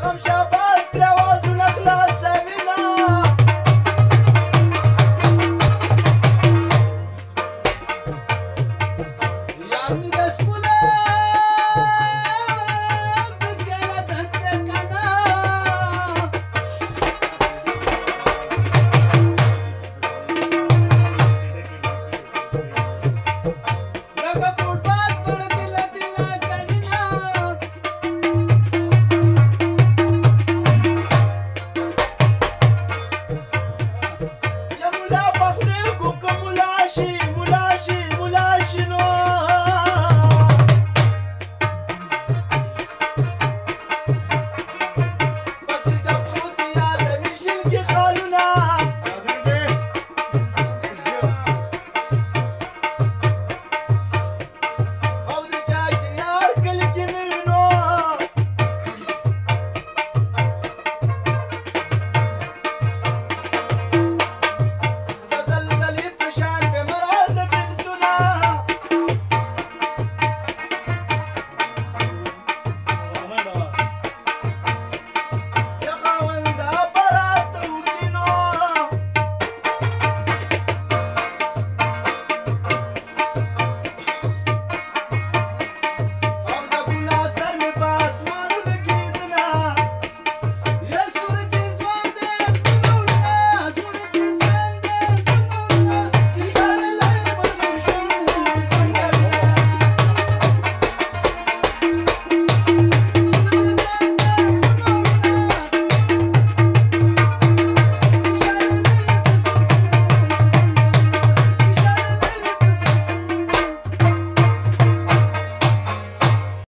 Shabbat.